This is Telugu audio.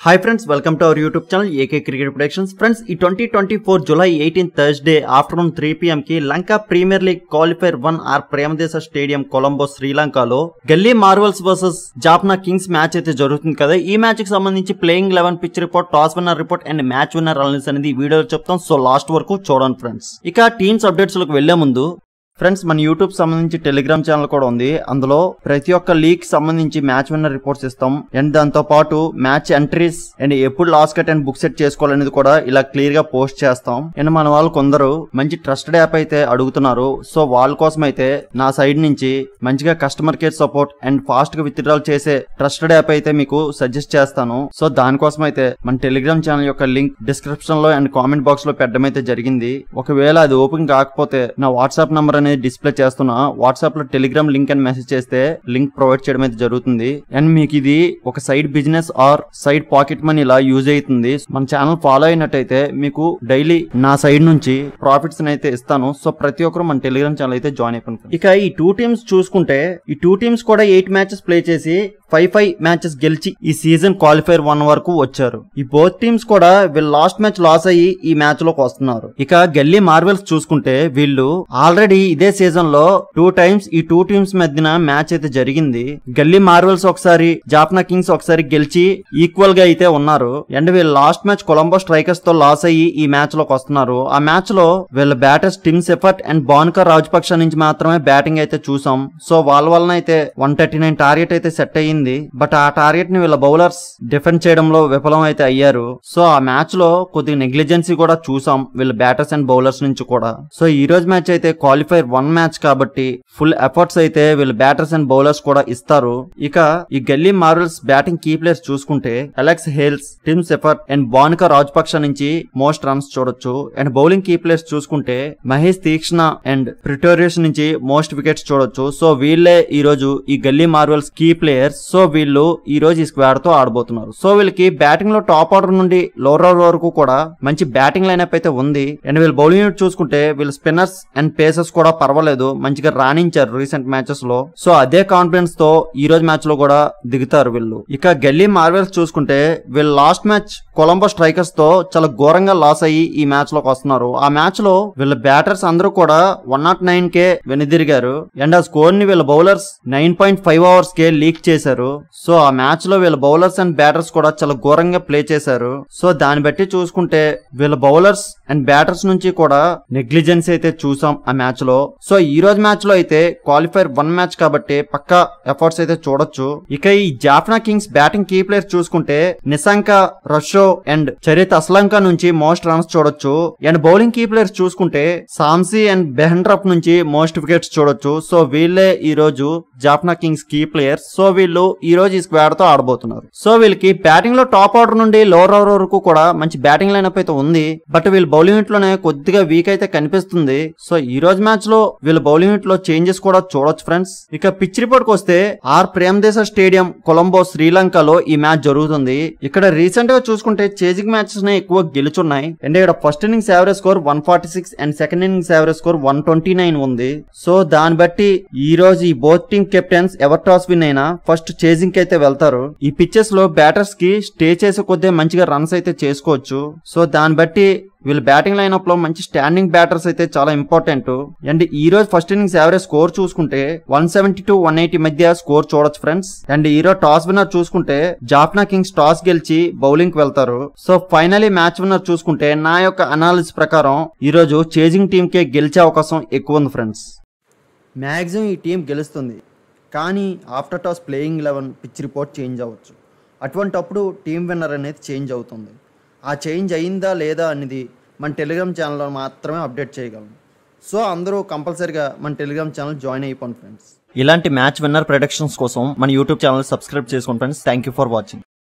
Hi friends welcome to our YouTube channel AK cricket productions friends ఈ twenty twenty four July eighteen Thursday afternoon three PM కి Lanka premier league qualifier one R Premadasa stadium Colombo శ్రీలంకలో Galle marvels versus Jaffna kings match అయితే జరుగుతుంది కదా. ఈ మ్యాచ్కి సంబంధించి playing eleven pitch report toss winner report and match winner analysis అనేది వీడియోలో చెప్తాం. సో లాస్ట్ వరకు చూడండి ఫ్రెండ్స్ ఇక టీమ్స్ అప్డేట్స్లోకి వెళ్ళే ముందు ఫ్రెండ్స్ మన యూట్యూబ్ సంబంధించి టెలిగ్రామ్ ఛానల్ కూడా ఉంది. అందులో ప్రతి ఒక్క లీగ్ సంబంధించి మ్యాచ్ విన్నర్ రిపోర్ట్స్ ఇస్తాం. అండ్ దాంతో పాటు మ్యాచ్ ఎంట్రీస్ అండ్ ఎప్పుడు last cut and book set చేసుకోవాలనేది కూడా ఇలా క్లియర్గా పోస్ట్ చేస్తాం. అండ్ మన వాళ్ళు కొందరు మంచి ట్రస్టెడ్ యాప్ అయితే అడుగుతున్నారు. సో వాళ్ళ కోసం అయితే నా సైడ్ నుంచి మంచిగా కస్టమర్ కేర్ సపోర్ట్ అండ్ ఫాస్ట్గా విత్డ్రాల్ చేసే ట్రస్టెడ్ యాప్ అయితే మీకు సజెస్ట్ చేస్తాను. సో దానికోసం అయితే మన టెలిగ్రామ్ ఛానల్ యొక్క లింక్ డిస్క్రిప్షన్లో అండ్ కామెంట్ బాక్స్లో పెట్టడం అయితే జరిగింది. ఒకవేళ అది ఓపెన్ కాకపోతే నా వాట్సాప్ నంబర్ అనేది డిస్ప్లే చేస్తున్నా. వాట్సాప్లో టెలిగ్రామ్ లింక్ అని మెసేజ్ చేస్తే లింక్ ప్రొవైడ్ చేయడం అయితే జరుగుతుంది. అండ్ మీకు ఇది ఒక side business or side pocket money ఇలా యూజ్ అవుతుంది. మన ఛానల్ ఫాలో అయినట్టయితే మీకు డైలీ నా సైడ్ నుంచి ప్రాఫిట్స్ అయితే ఇస్తాను. సో ప్రతి ఒక్కరు మన టెలిగ్రామ్ ఛానల్ అయితే జాయిన్ అయిపోయింది ఇక ఈ టూ టీమ్స్ చూసుకుంటే ఈ టూ టీమ్స్ కూడా ఎయిట్ మ్యాచెస్ ప్లే చేసి ఫైవ్ ఫైవ్ మ్యాచెస్ గెలిచి ఈ సీజన్ క్వాలిఫైర్ వన్ వరకు వచ్చారు. ఈ బోత్ టీమ్స్ కూడా వీళ్ళు లాస్ట్ మ్యాచ్ లాస్ అయ్యి ఈ మ్యాచ్లోకి వస్తున్నారు. ఇక గల్లీ మార్వెల్స్ చూసుకుంటే వీళ్ళు ఆల్రెడీ ఇదే సీజన్లో టూ టైమ్స్ ఈ టూ టీమ్స్ మధ్యన మ్యాచ్ అయితే జరిగింది. గల్లీ మార్వెల్స్ ఒకసారి జాఫ్నా కింగ్స్ ఒకసారి గెలిచి ఈక్వల్గా అయితే ఉన్నారు. అండ్ వీళ్ళు లాస్ట్ మ్యాచ్ కొలంబో స్ట్రైకర్స్తో లాస్ అయ్యి ఈ మ్యాచ్లోకి వస్తున్నారు. ఆ మ్యాచ్లో వీళ్ళ batters Tim Seifert and Bhanuka Rajapaksa నుంచి మాత్రమే బ్యాటింగ్ అయితే చూసాం. సో వాళ్ళ వలన అయితే వన్ థర్టీ నైన్ టార్గెట్ అయితే సెట్ అయ్యింది. బట్ ఆ టార్గెట్ని వీళ్ళ బౌలర్స్ డిఫెండ్ చేయడంలో విఫలం అయితే అయ్యారు. సో ఆ మ్యాచ్లో కొద్దిగా నెగ్లిజెన్సీ కూడా చూసాం వీళ్ళ బ్యాటర్స్ అండ్ బౌలర్స్ నుంచి కూడా. సో ఈ రోజు మ్యాచ్ అయితే క్వాలిఫైర్ వన్ మ్యాచ్ కాబట్టి ఫుల్ ఎఫర్ట్స్ అయితే వీళ్ళ బ్యాటర్స్ అండ్ బౌలర్స్ కూడా ఇస్తారు. ఇక ఈ Galle Marvel's batting key players చూసుకుంటే Alex Hales Tim Seifert and Bhanuka Rajapaksa నుంచి మోస్ట్ రన్స్ చూడొచ్చు. అండ్ బౌలింగ్ కీ ప్లేయర్స్ చూసుకుంటే మహేష్ తీక్షణ అండ్ ప్రిటోరియస్ నుంచి మోస్ట్ వికెట్స్ చూడొచ్చు. సో వీళ్ళే ఈ రోజు ఈ Galle Marvels key players so వీళ్ళు ఈ రోజు ఈ స్క్వాడ్తో ఆడబోతున్నారు. సో వీళ్ళకి బ్యాటింగ్లో టాప్ ఆర్డర్ నుండి లోవర్ ఆర్డర్ వరకు కూడా మంచి బ్యాటింగ్ లైనప్ అయితే ఉంది. అండ్ వీళ్ళు బౌలింగ్ యూనిట్ చూసుకుంటే వీళ్ళ స్పిన్నర్స్ అండ్ పేసర్స్ కూడా పర్వాలేదు. మంచిగా రాణించారు రీసెంట్ మ్యాచెస్లో సో అదే కాన్ఫిడెన్స్తో ఈ రోజు మ్యాచ్లో కూడా దిగుతారు వీళ్ళు. ఇక గల్లీ మార్వెల్స్ చూసుకుంటే వీళ్ళు లాస్ట్ మ్యాచ్ కొలంబో స్ట్రైకర్స్తో చాలా ఘోరంగా లాస్ అయ్యి ఈ మ్యాచ్లోకి వస్తున్నారు. ఆ మ్యాచ్లో వీళ్ళ బ్యాటర్స్ అందరూ కూడా వన్ నాట్ నైన్ కే వెనుదిరిగారు. అండ్ ఆ స్కోర్ని వీళ్ళ bowlers nine point five overs కే లీక్ చేశారు. సో ఆ మ్యాచ్లో వీళ్ళ బౌలర్స్ అండ్ బ్యాటర్స్ కూడా చాలా ఘోరంగా ప్లే చేశారు. సో దాన్ని బట్టి చూసుకుంటే వీళ్ళ బౌలర్స్ అండ్ బ్యాటర్స్ నుంచి కూడా నెగ్లిజెన్స్ అయితే చూసాం ఆ మ్యాచ్లో సో ఈ రోజు మ్యాచ్లో అయితే క్వాలిఫైర్ వన్ మ్యాచ్ కాబట్టి పక్కా ఎఫర్ట్స్ అయితే చూడొచ్చు. ఇక ఈ Jaffna Kings batting key players చూసుకుంటే నిశాంక రషో అండ్ చరిత్ అస్లంక నుంచి మోస్ట్ రన్స్ చూడొచ్చు. అండ్ బౌలింగ్ కీ ప్లేయర్స్ చూసుకుంటే సామ్సీ అండ్ బెహండ్రఫ్ నుంచి మోస్ట్ వికెట్స్ చూడొచ్చు. సో వీళ్ళే ఈ రోజు Jaffna Kings key players so వీళ్ళు ఈ రోజు ఈ స్క్వాడ్తో ఆడబోతున్నారు. సో వీళ్ళకి బ్యాటింగ్లో టాప్ ఆర్డర్ నుండి లోవర్ ఆర్డర్ వరకు కూడా మంచి బ్యాటింగ్ లైనప్ అయితే ఉంది. బట్ వీళ్ళ బౌలింగ్ యూనిట్లోనే కొద్దిగా వీక్ అయితే కనిపిస్తుంది. సో ఈ రోజు మ్యాచ్లో వీళ్ళ బౌలింగ్ యూనిట్లో చేంజెస్ కూడా చూడొచ్చు ఫ్రెండ్స్ ఇక పిచ్ రిపోర్ట్కి వస్తే ఆర్ ప్రేమదేశ స్టేడియం కొలంబో శ్రీలంకలో ఈ మ్యాచ్ జరుగుతుంది. ఇక్కడ రీసెంట్గా చూసుకుంటే చేజింగ్ మ్యాచెస్ నే ఎక్కువ గెలుచున్నాయి. అండ్ ఇక్కడ first innings average score one forty six and second innings average score one twenty nine ఉంది. సో దాన్ని బట్టి ఈ రోజు ఈ both team captains ever toss win అయినా ఫస్ట్ చేజింగ్ అయితే వెళ్తారు. ఈ పిచ్చెస్లో బ్యాటర్స్కి స్టే చేసే కొద్దీ మంచిగా రన్స్ అయితే చేసుకోవచ్చు. సో దాన్ని బట్టి వీళ్ళు బ్యాటింగ్ లైనప్లో మంచి స్టాండింగ్ బ్యాటర్స్ అయితే చాలా ఇంపార్టెంట్ అండ్ ఈ రోజు ఫస్ట్ ఇన్నింగ్స్ యావరేజ్ స్కోర్ చూసుకుంటే one seventy to one eighty మధ్య స్కోర్ చూడొచ్చు ఫ్రెండ్స్ అండ్ ఈ రోజు టాస్ విన్నర్ చూసుకుంటే జాఫ్నా కింగ్స్ టాస్ గెలిచి బౌలింగ్కి వెళ్తారు. సో ఫైనలీ మ్యాచ్ విన్నర్ చూసుకుంటే నా యొక్క అనాలిసిస్ ప్రకారం ఈ రోజు చేజింగ్ టీమ్ కే గెలిచే అవకాశం ఎక్కువ ఉంది ఫ్రెండ్స్ మ్యాక్సిమం ఈ టీం గెలుస్తుంది. కానీ after toss playing eleven pitch report change అవ్వచ్చు. అటువంటప్పుడు టీం విన్నర్ అనేది చేంజ్ అవుతుంది. ఆ చేంజ్ అయిందా లేదా అనేది మన టెలిగ్రామ్ ఛానల్లో మాత్రమే అప్డేట్ చేయగలం. సో అందరూ కంపల్సరీగా మన టెలిగ్రామ్ ఛానల్ జాయిన్ అయిపోండి ఫ్రెండ్స్. ఇలాంటి మ్యాచ్ విన్నర్ ప్రొడక్షన్స్ కోసం మన యూట్యూబ్ ఛానల్ సబ్స్క్రైబ్ చేసుకోండి friends. Thank you for watching